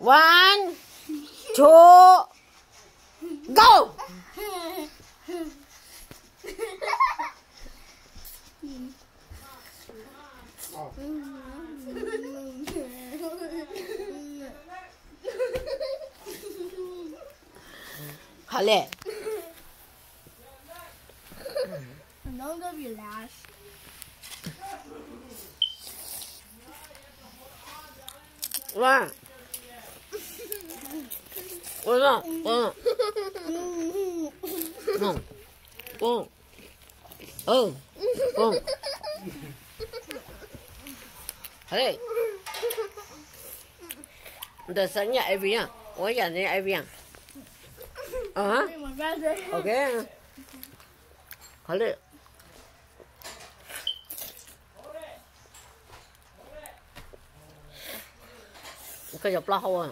one two go 好嘞 one Hola, hola. No. Oh. Oh. Oh. Hey. Để sẵn nhà em nha. Ôi nhà này em nha. Hả? Ok. Hả lệ. Cái dọc la hoa.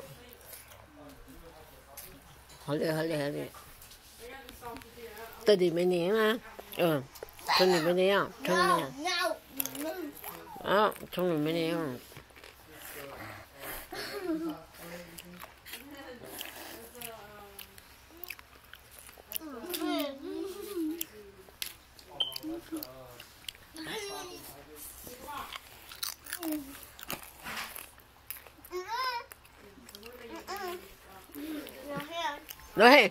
hỏi đi hỏi đi hỏi đi tôi đi mấy年啊嗯从你们那样从你们 No. 啊从你们那样 Nói hey.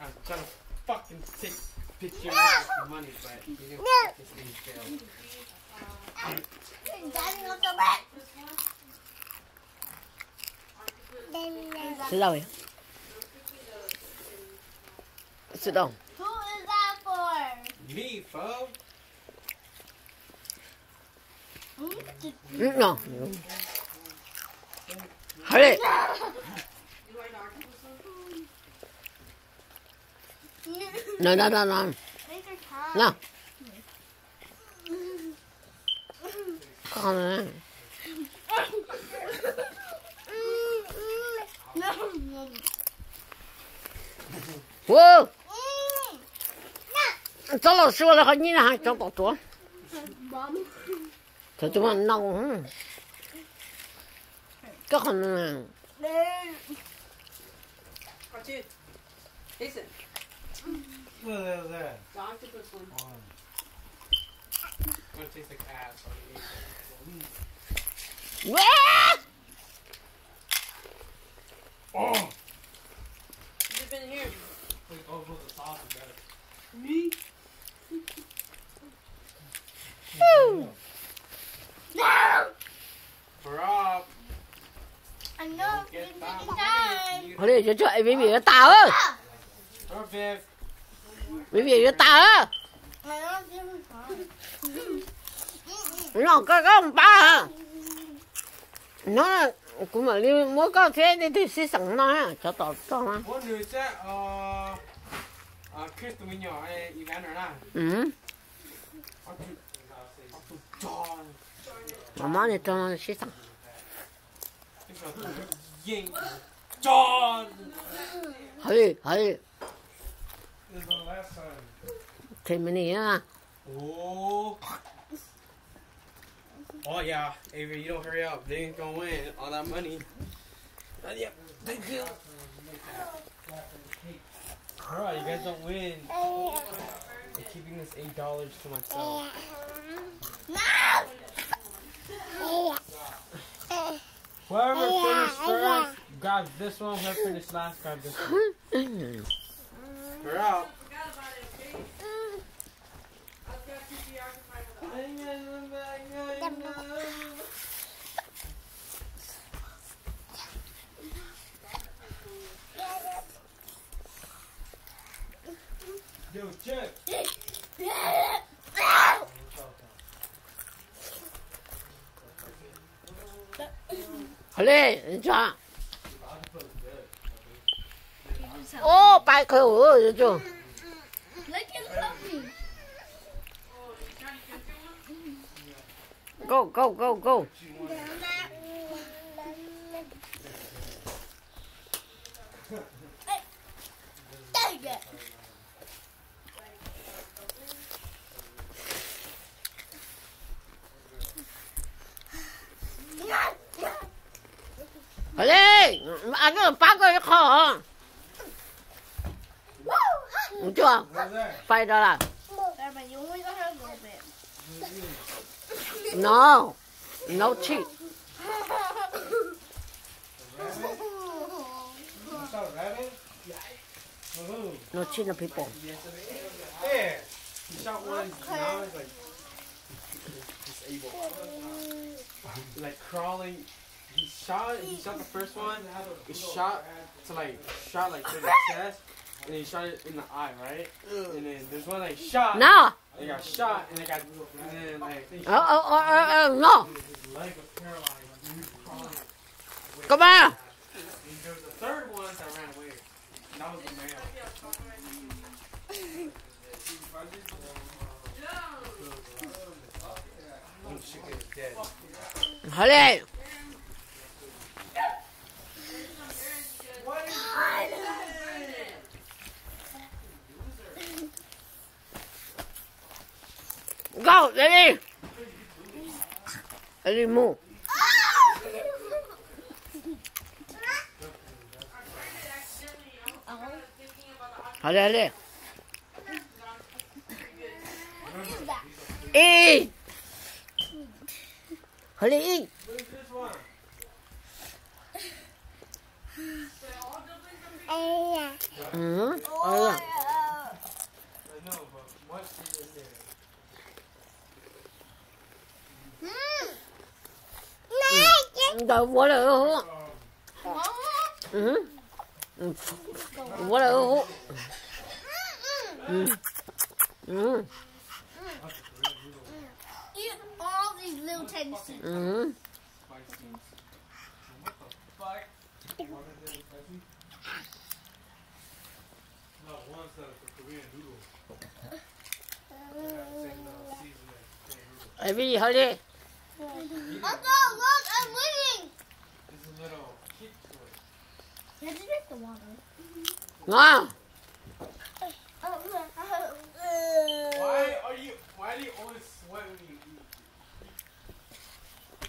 I'm trying to fucking take pictures of money, but you know, this thing's failed. Daddy, look at that. sit down sit down Who is that for? Me, fo. ừ, no hỏi đi no no no no Take your time. no con này No. No. wow Mm. 张老师，我来和你呢，还张导多， 저도 만나고 잠깐만. 네. 같이. 에이스. 네, 네, 네. 네. Hồi đi cho chạy với mẹ tao á. Với mẹ cho tao á. Nó có con ba à Nó cũng mà đi mua con thế đi thì xí sẵn nó á. Cho tao cho nó. Bố nữ sẽ Chris tụi mình nhỏ event rồi nè Ừ. Mama này cho nó xí sẵn. 眼。John! Hey, hey. This is the last time. Okay, many, yeah. Oh. Oh, yeah. Avery, you don't hurry up. They ain't gonna win all that money. Uh, yeah, thank you. Alright, you guys don't win. I'm keeping this $8 to myself. No! Uh. Whoever oh, finished oh, first, grab this one. Whoever finished last, grab this one. We're out. Yo, Chip. 好嘞，你抓。哦，白口哦，有种。Go go go go。Lê, anh nó bắt cái khó. Không chưa? Phải đó là. No, no cheat. No cheat, no people. bỏ, like crawling He shot. He shot the first one. He shot to like shot like to the chest, and he shot it in the eye, right? And then there's one like shot. No. They got shot, and they got and then like Oh, oh, oh, oh, oh, no. leg was paralyzed. and he was crawling. Come on. There was a third one that ran away. And that was the male. Oh, Go, ready? Ready, move. 好嘞，好嘞。一，好嘞，一。 Who's this 뭐래요? 응? 응, 뭐래요? 응, 응, Eat all these little tiny seeds. 응. Fuck. No, one set for Korean noodles. 애비 할리. Uncle, look, You drink the water. Wow. Why are you? Why do you always sweat when you eat?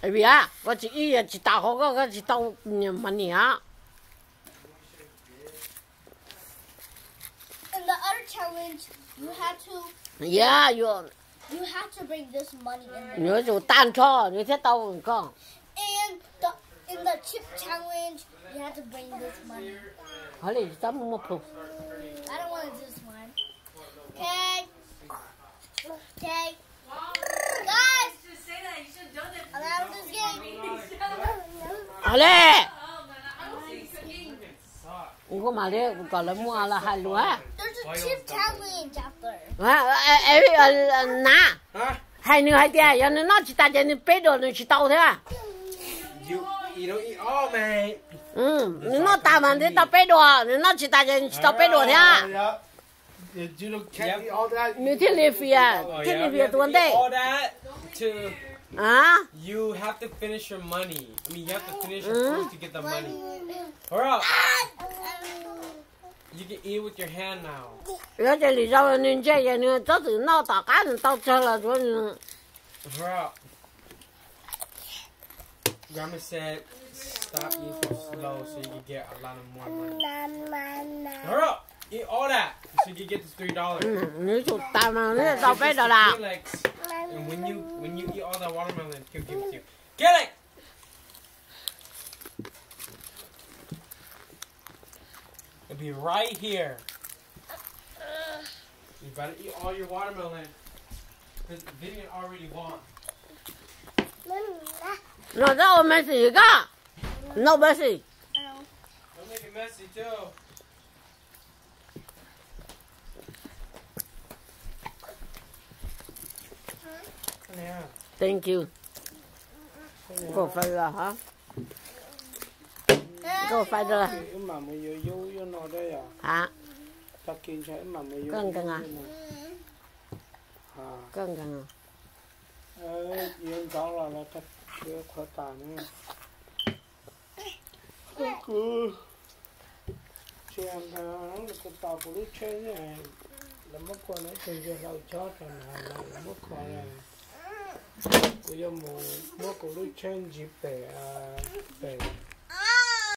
哎呀，我只一日只打好个，我只打么年。In the other challenge, you had to. Yeah, you. You have to bring this money in. 你就单车，你先到我讲。And the in the chip challenge. You have to bring this money. Honey, stop mo po. I don't want this one. Okay. Okay. Guys! Allow this game. Ale! Ungo mare, kalau mu ala halu ha. There's a chief challenge out there. Ah, eh, eh, na. Huh? Hai nu hai. You, you don't eat all, man. Ừ, nó ta mà đến tao bế đồ, nó chỉ ta cho nên chỉ tao bế đồ thế à? Yeah. Did you look can't Yep. eat all that? Nếu thiên liệt phi à, Oh, thiên yeah, liệt you phi have to tuần eat đây. all that to À, you have to finish your money. I mean, you have to finish your Mm. food to get the money. Hurry up! You can eat with your hand now. giờ这里让人这些呢，这是闹大干的到这了，说呢， Hurry up. Grandma said, stop eating low so you can get a lot of more money. Hurry up! Eat all that so you get this three dollars. and when you when you eat all that watermelon, he'll give it to you. Get it! It'll be right here. You better eat all your watermelon. Because Vivian already won. No, that was messy. You got. No messy. Hello. Don't make it messy too. Huh? Thank you. Cô phải là hả? Cô phải là. Hả? Cân cân à? Cân cân à? Ờ, yên cháu là là thật chưa khó tàn nữa. 그 지한가랑 그 바보를 쳐야 너무 꺼내 전제가 저잖아 너무 꺼내 그냥 뭐 먹고를 쳐지 빼야 빼